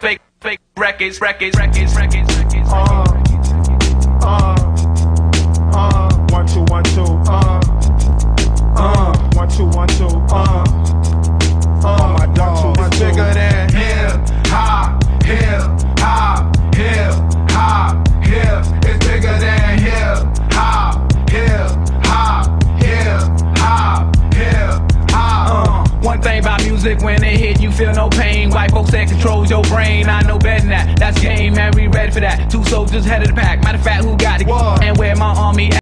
fake, fake records, records, records, records, records. Uh, uh, uh, one, two, one, two, uh, uh, one, two, one, two, uh, uh, my dog, two, one, two. bigger than hip hop, hip hop, hip hop, hip. It's bigger than hip hop, hip hop, hip hop, hip hop. Uh, one thing about music, when it hit, you feel no pain. White folks that controls your brain. I know better than that. That's game, man. We ready for that. Two soldiers head of the pack. Matter of fact, who got it? What? And where my army at?